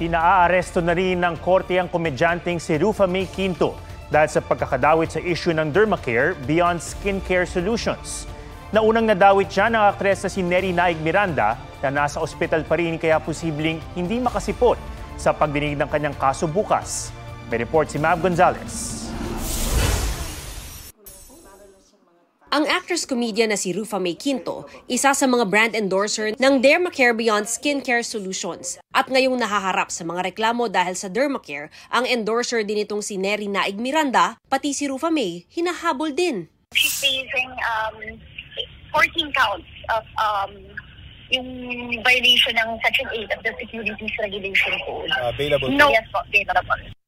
Inaaaresto na rin ng korte ang komedyanteng si Rufa May Quinto dahil sa pagkakadawit sa issue ng Dermacare Beyond Skincare Solutions. Naunang nadawit siya ng aktres na si Neri Naig Miranda na nasa ospital pa rin kaya posibleng hindi makasipot sa pagdinig ng kanyang kaso bukas. May report si Mav Gonzalez. Ang actress-comedian na si Rufa May Quinto, isa sa mga brand endorser ng Dermacare Beyond Skincare Solutions. At ngayong nahaharap sa mga reklamo dahil sa Dermacare, ang endorser din itong si Neri Naig Miranda, pati si Rufa May, hinahabol din. She's facing um, 14 counts of um, yung violation ng Section 8 of the Securities Regulation Code. available No. Yes po, available.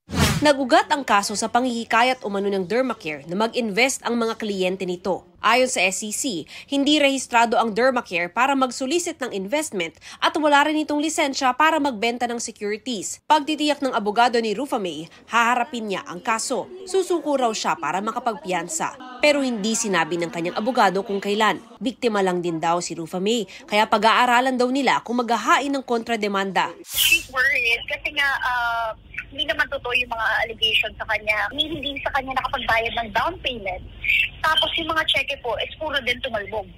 Nagugat ang kaso sa panghihikayat umano ng Dermacare na mag-invest ang mga kliyente nito. Ayon sa SEC, hindi rehistrado ang Dermacare para magsulisit ng investment at wala rin itong lisensya para magbenta ng securities. Pagtitiyak ng abogado ni Rufa May, haharapin niya ang kaso. Susuko raw siya para makapagpiyansa. Pero hindi sinabi ng kanyang abogado kung kailan. Biktima lang din daw si Rufa May, kaya pag-aaralan daw nila kung maghahain ng kontrademanda. Worried kasi nga uh, hindi naman totoo yung mga allegation sa kanya. Hindi, hindi sa kanya nakapagbayad ng down payment. Tapos yung mga check 1984 is puro din tumalbog.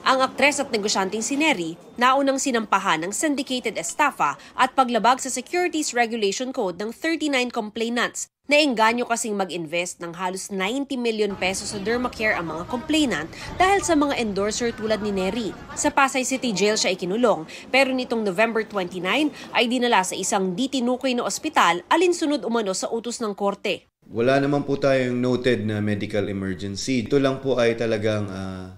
Ang aktres at negosyanteng si Neri, naunang sinampahan ng syndicated estafa at paglabag sa Securities Regulation Code ng 39 complainants na engganyo kasing mag-invest ng halos 90 million pesos sa Dermacare ang mga complainant dahil sa mga endorser tulad ni Neri. Sa Pasay City Jail siya ikinulong pero nitong November 29 ay dinala sa isang ditinukoy na ospital alinsunod umano sa utos ng korte. Wala naman po tayong noted na medical emergency. Ito lang po ay talagang, ah,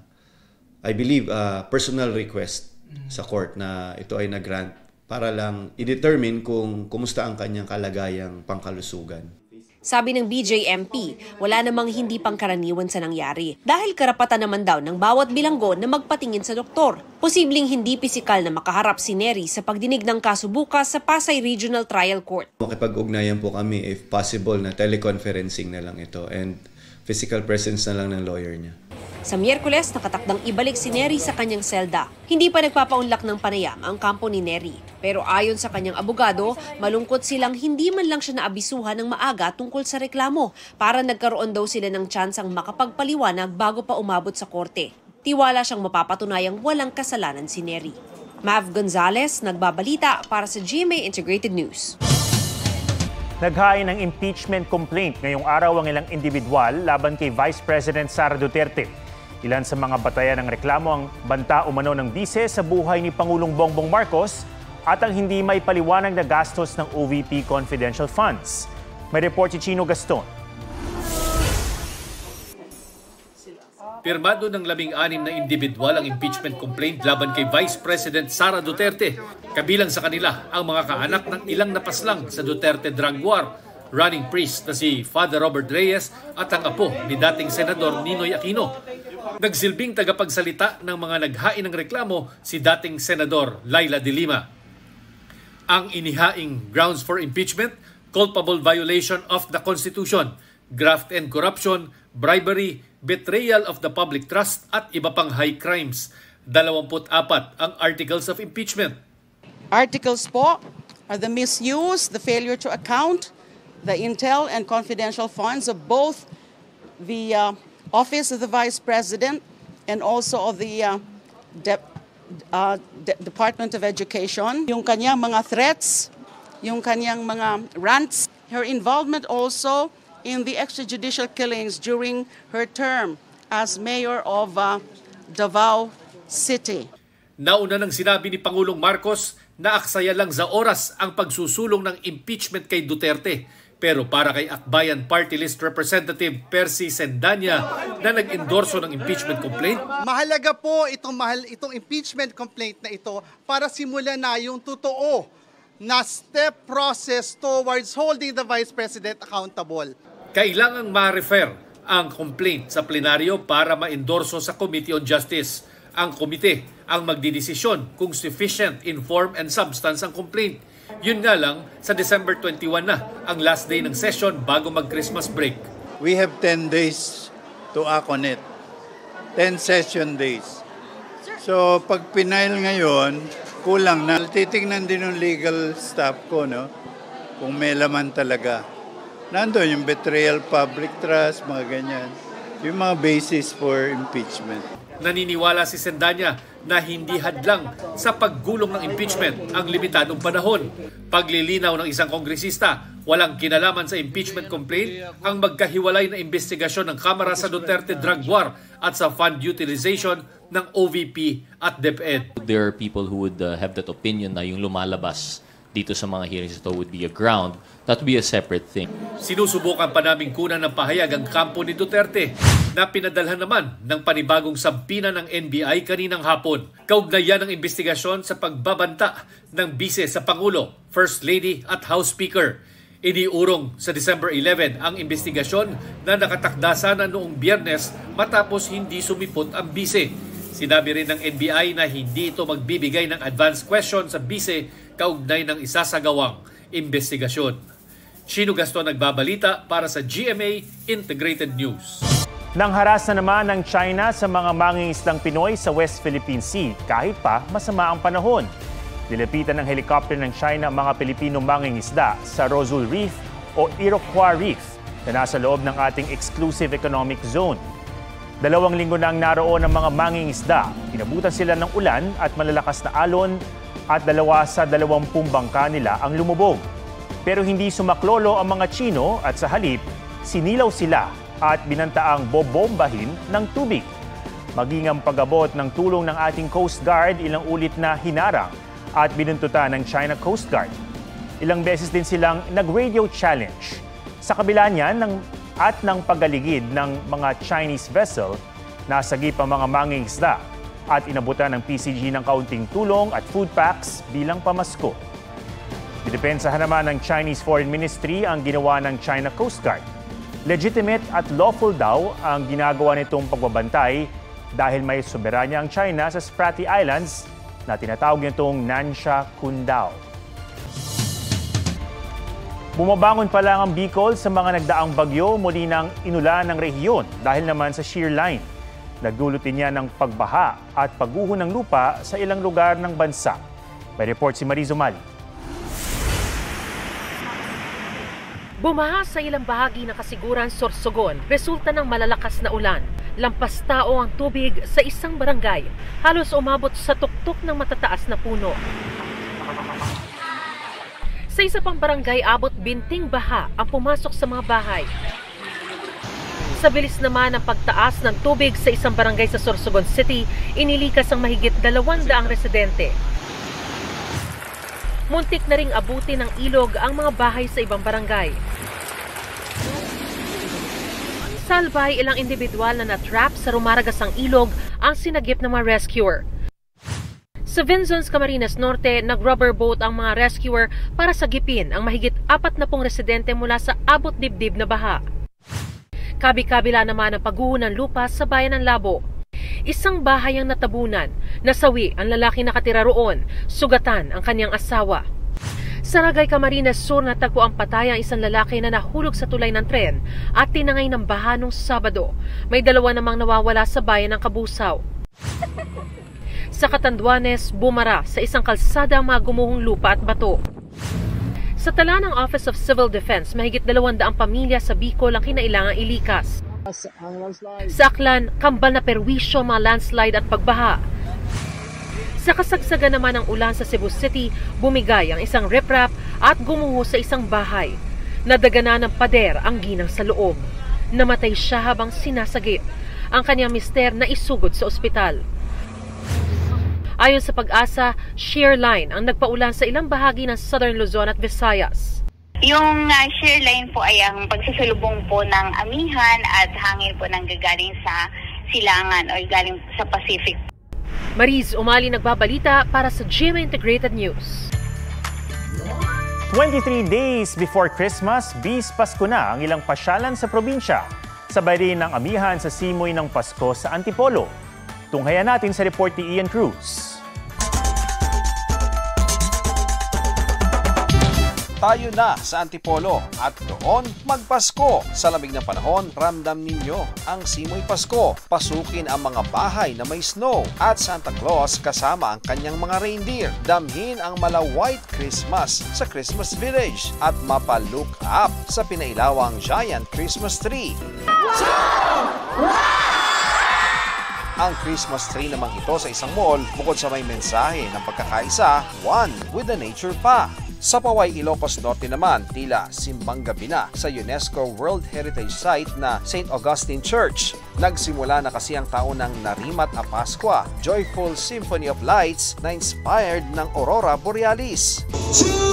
I believe, ah, personal request sa court na ito ay nag-grant para lang i-determine kung kumusta ang kanyang kalagayang pangkalusugan. Sabi ng BJMP, wala namang hindi pangkaraniwan sa nangyari dahil karapatan naman daw ng bawat bilanggo na magpatingin sa doktor. Posibleng hindi pisikal na makaharap si Neri sa pagdinig ng kaso bukas sa Pasay Regional Trial Court. Makipag-ugnayan po kami if possible na teleconferencing na lang ito and physical presence na lang ng lawyer niya. Sa Miyerkules, nakatakdang ibalik si Neri sa kanyang selda. Hindi pa nagpapaunlak ng panayam ang kampo ni Neri. Pero ayon sa kanyang abogado, malungkot silang hindi man lang siya naabisuhan ng maaga tungkol sa reklamo para nagkaroon daw sila ng tsansang makapagpaliwanag bago pa umabot sa korte. Tiwala siyang mapapatunayang walang kasalanan si Neri. Mav Gonzalez, nagbabalita para sa GMA Integrated News. Naghain ng impeachment complaint ngayong araw ang ilang individual laban kay Vice President Sara Duterte. Ilan sa mga batayan ng reklamo ang banta umano ng bise sa buhay ni Pangulong Bongbong Marcos at ang hindi may paliwanag na gastos ng OVP confidential funds. May report si Chino Gaston. Pirmado ng labing-anim na individual ang impeachment complaint laban kay Vice President Sara Duterte. Kabilang sa kanila ang mga kaanak ng ilang napaslang sa Duterte drug war, running priest na si Father Robert Reyes at ang apo ni dating Senador Ninoy Aquino. Nagsilbing tagapagsalita ng mga naghain ng reklamo si dating Senador Laila de Lima. Ang inihaing grounds for impeachment, culpable violation of the Constitution, graft and corruption, bribery, betrayal of the public trust at iba pang high crimes. 24 ang articles of impeachment. Articles po are the misuse, the failure to account, the intel and confidential funds of both the uh, Office of the Vice President and also of the uh, De- uh, De- Department of Education. Yung kanyang mga threats, yung kanyang mga rants, her involvement also in the extrajudicial killings during her term as mayor of uh, Davao City. Nauna nang sinabi ni Pangulong Marcos na aksaya lang sa oras ang pagsusulong ng impeachment kay Duterte. Pero para kay Akbayan Party List Representative Percy Sendanya na nag-endorso ng impeachment complaint, Mahalaga po itong, mahal, itong impeachment complaint na ito para simulan na yung totoo na step process towards holding the Vice President accountable. kailangang ma-refer ang complaint sa plenaryo para ma-endorso sa Committee on Justice. Ang komite ang magdidesisyon kung sufficient in form and substance ang complaint. Yun nga lang, sa December 21 na ang last day ng session bago mag-Christmas break. We have 10 days to act on it. 10 session days. So, pag pinail ngayon, kulang na. Titingnan din ng legal staff ko, no? Kung may laman talaga. Nandun yung betrayal, public trust, mga ganyan. Yung mga basis for impeachment. Naniniwala si Sendanya na hindi hadlang sa paggulong ng impeachment ang limitadong panahon. Paglilinaw ng isang kongresista, walang kinalaman sa impeachment complaint ang magkahiwalay na investigasyon ng Kamara sa Duterte drug war at sa fund utilization ng OVP at DepEd. There are people who would uh, have that opinion na yung lumalabas dito sa mga hearings ito would be a ground. That would be a separate thing. Sinusubukan pa naming kunan ng pahayag ang kampo ni Duterte na pinadalhan naman ng panibagong sampina ng NBI kaninang hapon. Kaugnayan ng investigasyon sa pagbabanta ng bise sa Pangulo, First Lady at House Speaker. Iniurong sa December 11 ang investigasyon na nakatakda sana noong biyernes matapos hindi sumipot ang bise. Sinabi rin ng NBI na hindi ito magbibigay ng advance question sa bise kaugnay ng isasagawang investigasyon. Chino Gaston nagbabalita para sa GMA Integrated News. Nang haras na naman ng China sa mga mangingisdang Pinoy sa West Philippine Sea kahit pa masama ang panahon. Nilapitan ng helicopter ng China ang mga Pilipino mangingisda sa Rosul Reef o Iroquois Reef na nasa loob ng ating exclusive economic zone. Dalawang linggo na ang naroon ng mga mangingisda. Inabutan sila ng ulan at malalakas na alon at dalawa sa dalawampung bangka nila ang lumubog. Pero hindi sumaklolo ang mga Chino at sa halip, sinilaw sila at binantaang bobombahin ng tubig. Maging ang pagabot ng tulong ng ating Coast Guard ilang ulit na hinarang at binuntutan ng China Coast Guard. Ilang beses din silang nag-radio challenge. Sa kabila niyan ng, at ng pagaligid ng mga Chinese vessel, nasagip ang mga mangingisda at inabutan ng PCG ng kaunting tulong at food packs bilang pamasko. Didepensahan naman ng Chinese Foreign Ministry ang ginawa ng China Coast Guard. Legitimate at lawful daw ang ginagawa nitong pagbabantay dahil may soberanya ang China sa Spratly Islands na tinatawag nitong Nansha Kundao. Bumabangon pa lang ang Bicol sa mga nagdaang bagyo muli ng inulan ng rehiyon dahil naman sa shear line. Nagdulutin niya ng pagbaha at pagguho ng lupa sa ilang lugar ng bansa. May report si Marizo Mali. Bumaha sa ilang bahagi ng kasiguran Sorsogon resulta ng malalakas na ulan. Lampas tao ang tubig sa isang barangay. Halos umabot sa tuktok ng matataas na puno. Sa isa pang barangay, abot binting baha ang pumasok sa mga bahay. Sa bilis naman ng pagtaas ng tubig sa isang barangay sa Sorsogon City, inilikas ang mahigit 200 residente. Muntik na ring abutin ng ilog ang mga bahay sa ibang barangay. Salbay ilang individual na natrap sa rumaragasang ilog ang sinagip ng mga rescuer. Sa Vinzons, Camarines Norte, nag-rubber boat ang mga rescuer para sagipin ang mahigit apat na pong residente mula sa abot dibdib na baha. Kabi-kabila naman ang pagguho lupa sa bayan ng Labo. Isang bahay ang natabunan, nasawi ang lalaki nakatira roon, sugatan ang kanyang asawa. Sa Ragay, Camarines Sur, natagpo ang patay ang isang lalaki na nahulog sa tulay ng tren at tinangay ng baha nung Sabado. May dalawa namang nawawala sa bayan ng Kabusaw. Sa Catanduanes, bumara sa isang kalsada ang lupa at bato. Sa tala ng Office of Civil Defense, mahigit 200 pamilya sa Bicol ang kinailangang ilikas. Sa Aklan, kambal na perwisyo mga landslide at pagbaha. Sa kasagsagan naman ng ulan sa Cebu City, bumigay ang isang riprap at gumuho sa isang bahay. Nadagana ng pader ang ginang sa loob. Namatay siya habang sinasagip. Ang kanyang mister na isugod sa ospital. Ayon sa pag-asa, shear line ang nagpaulan sa ilang bahagi ng Southern Luzon at Visayas. Yung uh, shear line po ay ang pagsasalubong po ng amihan at hangin po ng gagaling sa silangan o galing sa Pacific. Mariz Umali nagbabalita para sa GMA Integrated News. 23 days before Christmas, bis Pasko na ang ilang pasyalan sa probinsya. Sabay rin ng amihan sa simoy ng Pasko sa Antipolo. Tunghayan natin sa report ni Ian Cruz. Tayo na sa Antipolo at doon magpasko. Sa lamig ng panahon, ramdam ninyo ang Simoy Pasko. Pasukin ang mga bahay na may snow at Santa Claus kasama ang kanyang mga reindeer. Damhin ang mala White Christmas sa Christmas Village at mapalook up sa pinailawang giant Christmas tree. Ang Christmas tree namang ito sa isang mall bukod sa may mensahe ng pagkakaisa, one with the nature pa. Sa Paway, Ilocos Norte naman, tila simbang gabi na sa UNESCO World Heritage Site na St. Augustine Church. Nagsimula na kasi ang taon ng Narimat a Pascua, Joyful Symphony of Lights na inspired ng Aurora Borealis. Two,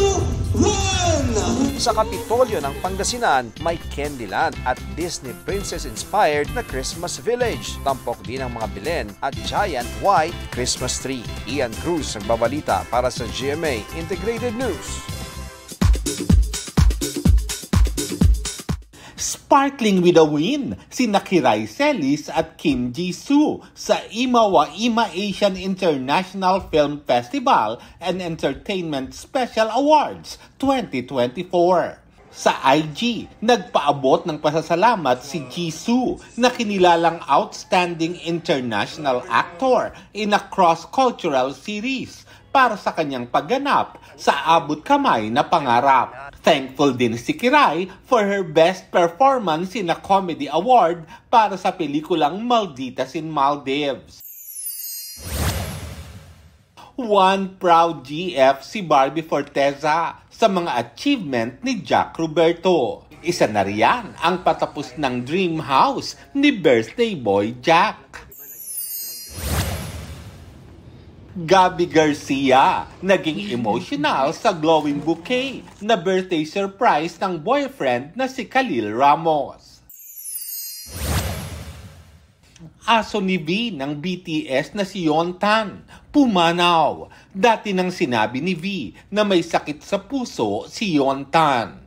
sa Kapitolyo ng Pangasinan, may Candyland at Disney Princess-inspired na Christmas Village. Tampok din ang mga bilen at giant white Christmas tree. Ian Cruz nagbabalita para sa GMA Integrated News. Sparkling with a win, si Nakirai Celis at Kim Ji-soo sa Imawa Ima Asian International Film Festival and Entertainment Special Awards 2024. Sa IG, nagpaabot ng pasasalamat si Jisoo na kinilalang outstanding international actor in a cross-cultural series para sa kanyang pagganap sa abot kamay na pangarap. Thankful din si Kiray for her best performance in a comedy award para sa pelikulang Malditas in Maldives. One proud GF si Barbie Forteza sa mga achievement ni Jack Roberto. Isa na riyan ang patapos ng dream house ni birthday boy Jack. Gabi Garcia naging emotional sa glowing bouquet na birthday surprise ng boyfriend na si Khalil Ramos. Aso ni V ng BTS na si Yontan, pumanaw. Dati nang sinabi ni V na may sakit sa puso si Yontan.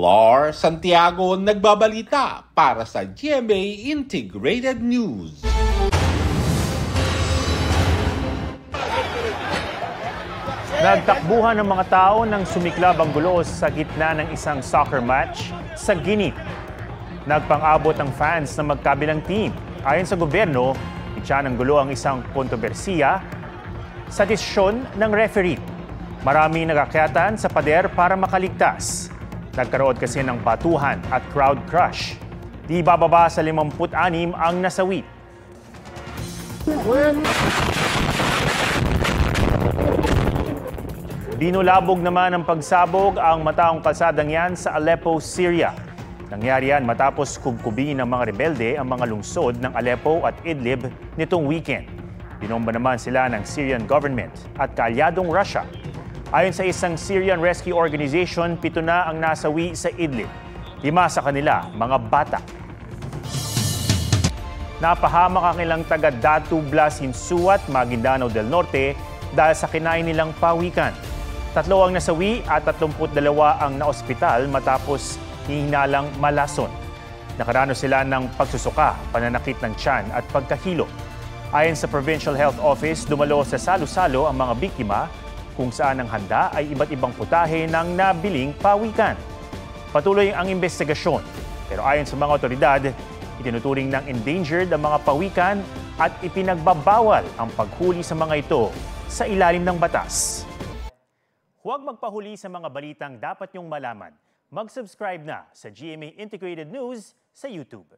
Lar Santiago nagbabalita para sa GMA Integrated News. Nagtakbuhan ng mga tao nang sumiklab ang gulo sa gitna ng isang soccer match sa Guinea. Nagpang-abot ang fans na magkabilang team. Ayon sa gobyerno, itya ng gulo ang isang kontrobersiya sa desisyon ng referee. Marami nagakyatan sa pader para makaligtas. Nagkaroon kasi ng batuhan at crowd crush. Di bababa sa 56 ang nasawi. Binulabog naman ng pagsabog ang mataong kalsadang yan sa Aleppo, Syria. Nangyari yan matapos kubkubin ng mga rebelde ang mga lungsod ng Aleppo at Idlib nitong weekend. Binomba naman sila ng Syrian government at kaalyadong Russia. Ayon sa isang Syrian Rescue Organization, pito na ang nasawi sa Idlib. Lima sa kanila, mga bata. Napahamak ang ilang taga Datu Blas Hinsuat, Maguindanao del Norte dahil sa kinain nilang pawikan. Tatlo ang nasawi at 32 ang naospital matapos hihinalang malason. Nakarano sila ng pagsusuka, pananakit ng tiyan at pagkahilo. Ayon sa Provincial Health Office, dumalo sa salo-salo ang mga biktima kung saan ang handa ay iba't ibang putahe ng nabiling pawikan. Patuloy ang investigasyon. Pero ayon sa mga otoridad, itinuturing ng endangered ang mga pawikan at ipinagbabawal ang paghuli sa mga ito sa ilalim ng batas. Huwag magpahuli sa mga balitang dapat niyong malaman. Mag-subscribe na sa GMA Integrated News sa YouTube.